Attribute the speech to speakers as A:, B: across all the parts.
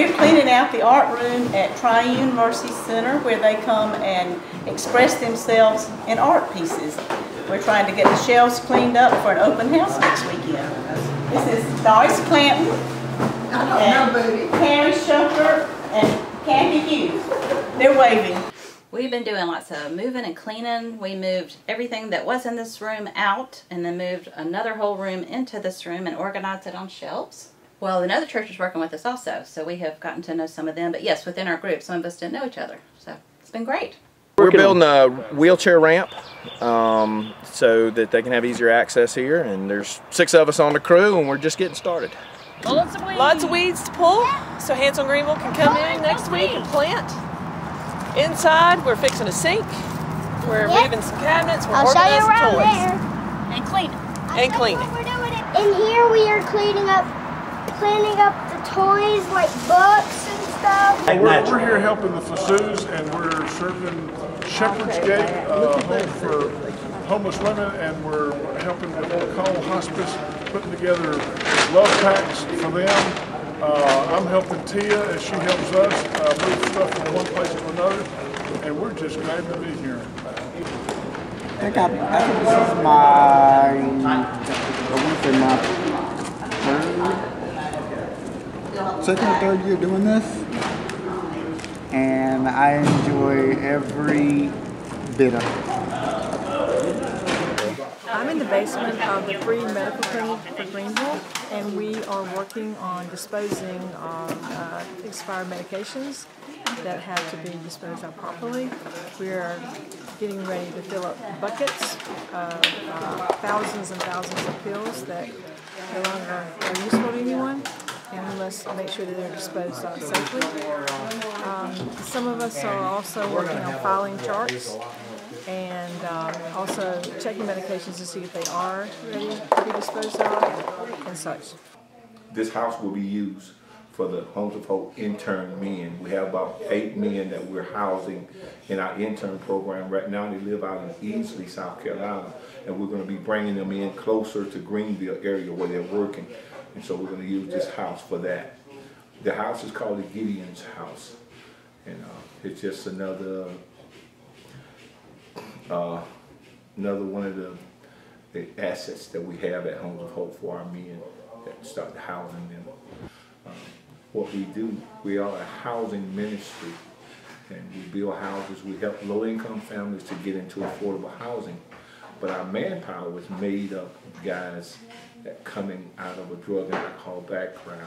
A: we're cleaning out the art room at Triune Mercy Center where they come and express themselves in art pieces. We're trying to get the shelves cleaned up for an open house next weekend. This is Doris Clanton and Carrie Shucker and Kathy Hughes. They're waving.
B: We've been doing lots of moving and cleaning. We moved everything that was in this room out and then moved another whole room into this room and organized it on shelves. Well, another church is working with us also, so we have gotten to know some of them. But yes, within our group, some of us didn't know each other. So it's been great.
C: We're building a wheelchair ramp um, so that they can have easier access here. And there's six of us on the crew, and we're just getting started.
D: Lots of weeds. Lots of weeds to pull, so Hands On Greenville can come in next week and plant. Inside, we're fixing a sink. We're yep. moving some cabinets. We're
E: I'll
D: organizing
E: show you
D: toys.
E: There.
B: And cleaning.
D: And cleaning.
E: In here, we are cleaning up, cleaning up the toys like books and stuff.
F: We're, we're here helping the Fasous, and we're serving Shepherd's Gate uh, home for homeless women, and we're helping with McCall Hospice, putting together love packs for them. Uh, I'm helping Tia as she helps us uh, move stuff from one place to another, and we're just glad to be here.
G: I think, I, I think this is my, I want to say my third, second or third year doing this, and I enjoy every bit of it.
H: I'm in the basement of the free medical clinic for Greenville, and we are working on disposing of uh, expired medications that have to be disposed of properly. We are getting ready to fill up buckets of uh, thousands and thousands of pills that no longer are useful to anyone and we must make sure that they're disposed of safely. Um, some of us are also working on filing charts and um, also checking medications to see if they are ready to be disposed of and such.
I: This house will be used for the Homes of Hope intern men. We have about eight men that we're housing in our intern program right now. They live out in Easley, South Carolina, and we're going to be bringing them in closer to Greenville area where they're working. And so we're going to use this house for that. The house is called the Gideon's House. And uh, it's just another uh, another one of the, the, assets that we have at Homes of Hope for our men that start housing them. Um, what we do, we are a housing ministry and we build houses. We help low-income families to get into affordable housing. But our manpower is made up of guys that coming out of a drug and alcohol background.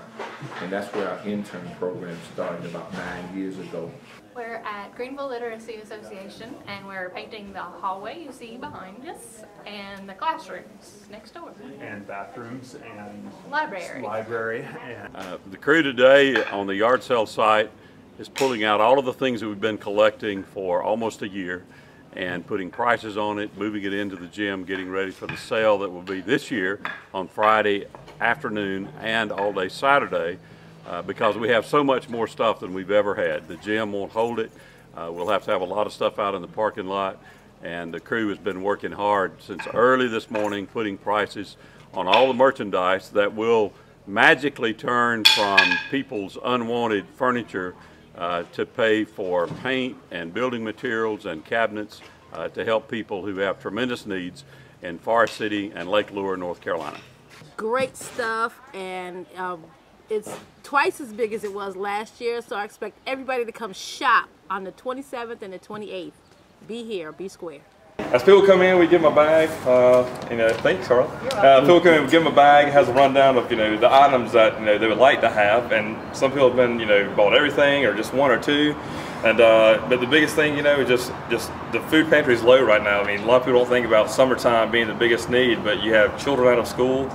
I: And that's where our intern program started about nine years ago.
J: We're at Greenville Literacy Association and we're painting the hallway you see behind us and the classrooms next door.
K: And bathrooms and
J: library.
K: Library.
L: And uh, the crew today on the yard sale site is pulling out all of the things that we've been collecting for almost a year and putting prices on it, moving it into the gym, getting ready for the sale that will be this year on Friday afternoon and all day Saturday uh, because we have so much more stuff than we've ever had. The gym won't hold it. Uh, we'll have to have a lot of stuff out in the parking lot and the crew has been working hard since early this morning putting prices on all the merchandise that will magically turn from people's unwanted furniture uh, to pay for paint and building materials and cabinets uh, to help people who have tremendous needs in Forest City and Lake Lure, North Carolina.
M: Great stuff and um, it's twice as big as it was last year so I expect everybody to come shop on the 27th and the 28th. Be here, be square.
N: As people come in, we give them a bag. Uh, you know, thanks, Carl. Uh, people come in, we give them a bag. It has a rundown of you know the items that you know they would like to have, and some people have been you know bought everything or just one or two. And uh, but the biggest thing, you know, is just just the food pantry is low right now. I mean, a lot of people don't think about summertime being the biggest need, but you have children out of school.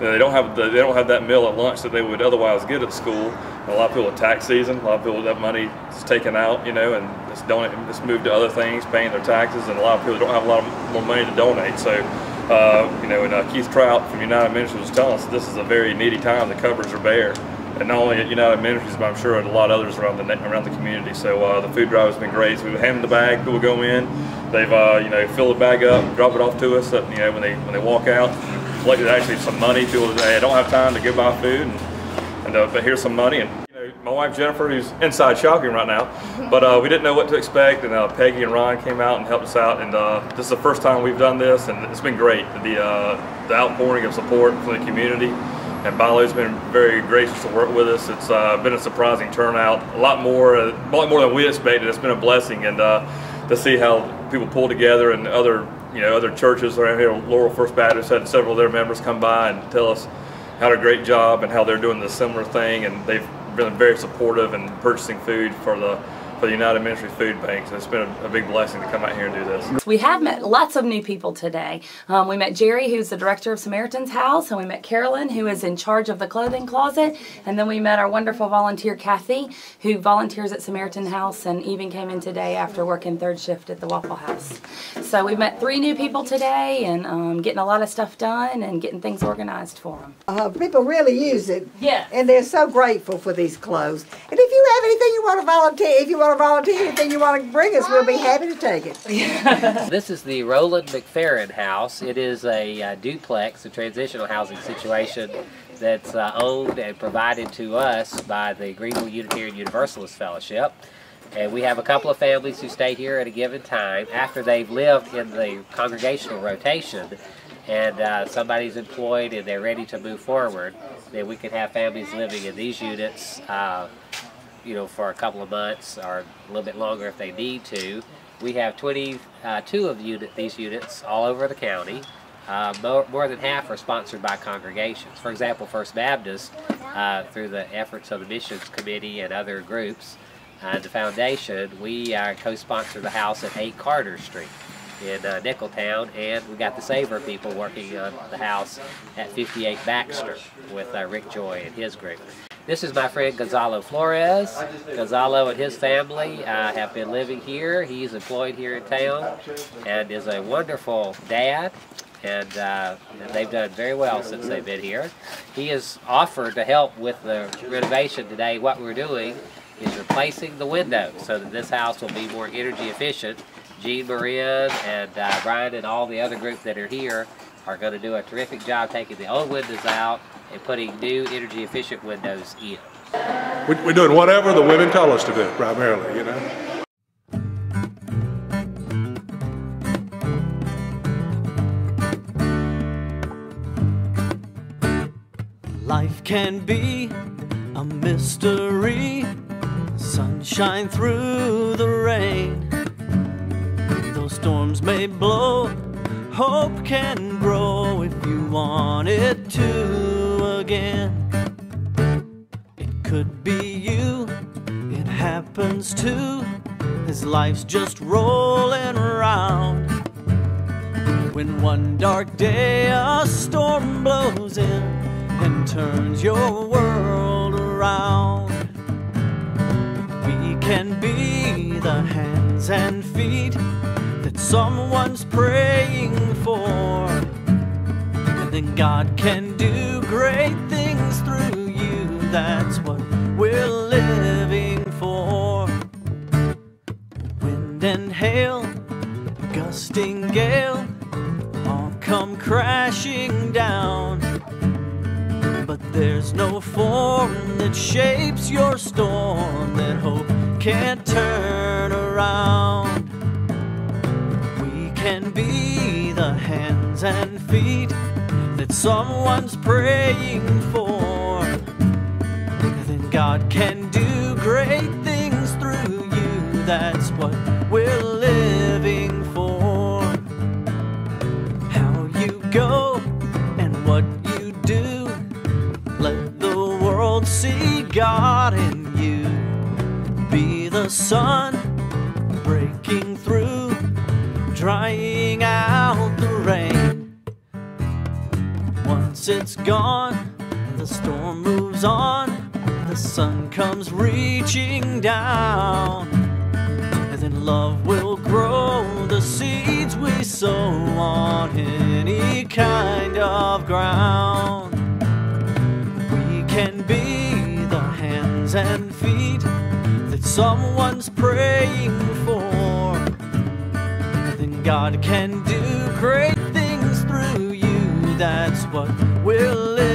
N: They don't have the, they don't have that meal at lunch that they would otherwise get at school. And a lot of people at tax season, a lot of people that money is taken out, you know, and it's donate, it's moved to other things, paying their taxes, and a lot of people don't have a lot of more money to donate. So, uh, you know, and uh, Keith Trout from United Ministries was telling us this is a very needy time. The cupboards are bare, and not only at United Ministries, but I'm sure at a lot of others around the around the community. So uh, the food drive has been great. So we hand the bag, people go in, they've uh, you know fill the bag up, drop it off to us. you know when they when they walk out, collected actually some money. People say, hey, I don't have time to go buy food, and, and uh, but here's some money. And you My wife Jennifer, who's inside shopping right now, but uh, we didn't know what to expect, and uh, Peggy and Ron came out and helped us out. And uh, this is the first time we've done this, and it's been great. The uh, the outpouring of support from the community, and BI-LO's been very gracious to work with us. It's uh, been a surprising turnout, a lot more, a lot more than we expected. It's been a blessing, and to see how people pull together and other you know other churches around here, Laurel First Baptist had several of their members come by and tell us had a great job and how they're doing the similar thing, and they've been very supportive in purchasing food for the the United Ministry Food Bank. So it's been a, a, big blessing to come out here and do this.
O: We have met lots of new people today. Um, we met Jerry, who's the director of Samaritan's House, and we met Carolyn, who is in charge of the clothing closet, and then we met our wonderful volunteer Kathy, who volunteers at Samaritan House and even came in today after working third shift at the Waffle House. So we met three new people today and um, getting a lot of stuff done and getting things organized for them.
P: Uh, people really use it.
O: Yeah.
P: And they're so grateful for these clothes. And if you have anything you want to volunteer, if you want to volunteer anything you want to bring us, we'll be happy to take it.
Q: this is the Roland McFerrin House. It is a uh, duplex, a transitional housing situation that's uh, owned and provided to us by the Greenville Unitarian Universalist Fellowship. And we have a couple of families who stay here at a given time after they've lived in the congregational rotation and uh, somebody's employed and they're ready to move forward, then we can have families living in these units uh, you know, for a couple of months or a little bit longer if they need to. We have 22 uh, of these units all over the county. Uh, more, more, than half are sponsored by congregations. For example, First Baptist, uh, through the efforts of the Missions Committee and other groups, uh, the foundation, we uh, co-sponsor the house at 8 Carter Street in uh, Nicholtown, and we got the Saver people working on the house at 58 Baxter with uh, Rick Joy and his group. This is my friend Gonzalo Flores. Gonzalo and his family uh, have been living here. He's employed here in town and is a wonderful dad. And, uh, and they've done very well since they've been here. He has offered to help with the renovation today. What we're doing is replacing the windows so that this house will be more energy efficient. Jean Marin and uh, Brian and all the other group that are here are going to do a terrific job taking the old windows out and putting new energy efficient windows in.
F: We're doing whatever the women tell us to do, primarily, you know.
R: Life can be a mystery, sunshine through the rain. Though storms may blow, hope can grow if you want it to again. It could be you, it happens too, as life's just rolling around. When one dark day a storm blows in and turns your world around. We can be the hands and feet that someone's praying for. And then God can do great things through you. That's what we're living for. Wind and hail, gusting gale, all come crashing down. But there's no form that shapes your storm that hope can't turn around. We can be the hands and feet someone's praying for. Then God can do great things through you. That's what we're living for. How you go and what you do let the world see God in you. Be the sun breaking through, drying It's gone, and the storm moves on, the sun comes reaching down. And then love will grow the seeds we sow on any kind of ground We can be the hands and feet that someone's praying for. Then God can do great things through you. That's what we're living